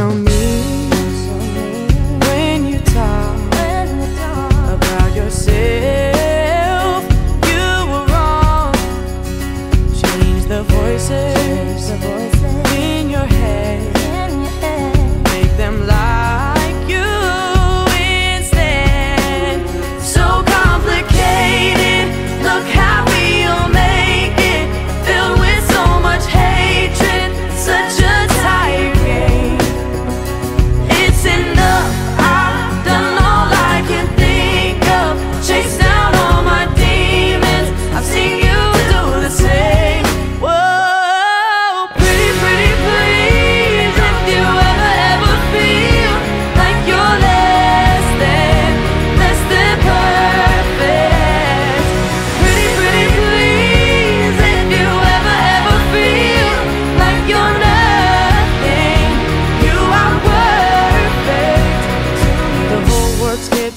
So mean when you talk about yourself. You were wrong. Change the voices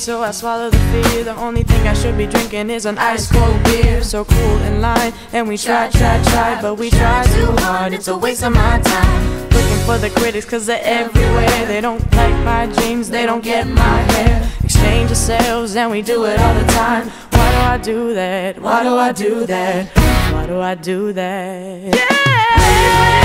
so I swallow the fear. The only thing I should be drinking is an ice cold beer. So cool in line, and we try, try, try, but we try too hard. It's a waste of my time. Looking for the critics, cause they're everywhere. They don't like my dreams, they don't get my hair. Exchange ourselves, and we do it all the time. Why do I do that? Why do I do that? Why do I do that? Yeah!